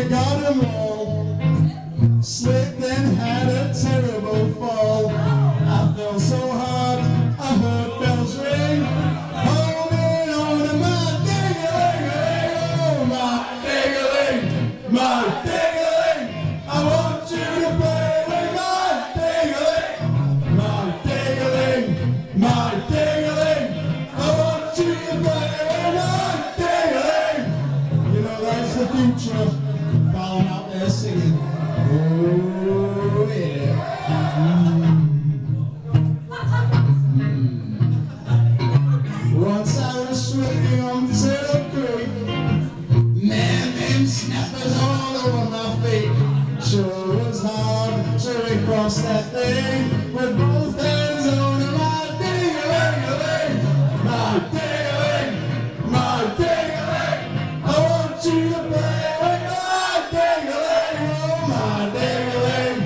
They got them all. Slipped and had a terrible fall. I fell so hard, I heard bells ring. Holding on to my ding-a-ling-a-ling. Oh, my ding-a-ling, my ding-a-ling. I want you to play with my ding-a-ling. My ding-a-ling, my ding-a-ling. I want you to play with my ding-a-ling. You know, that's the future. Recross that thing with both hands on my ding-a-ling-a-ling. My ding-a-ling, my ding-a-ling. I want you to play with my ding-a-ling. Oh, my ding-a-ling,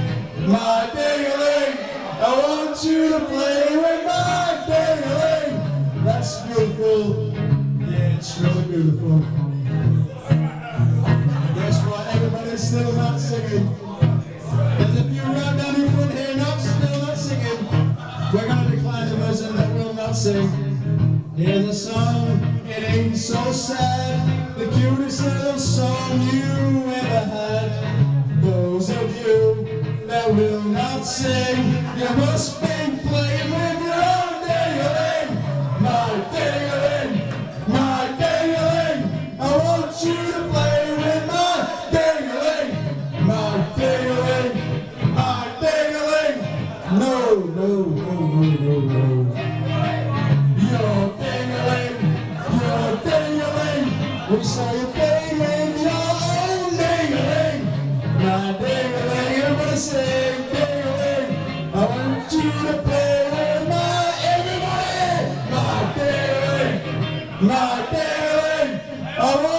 my ding-a-ling. I want you to play with my ding-a-ling. That's beautiful. Yeah, it's really beautiful. Guess what? Everybody's still not singing. Sing. Here's a song, it ain't so sad. The cutest little song you ever had. Those of you that will not sing, you must be playing with We saw you playing your own ding-a-ling. My ding-a-ling, everybody say ding-a-ling. I want you to play with my everybody. My ding-a-ling, my want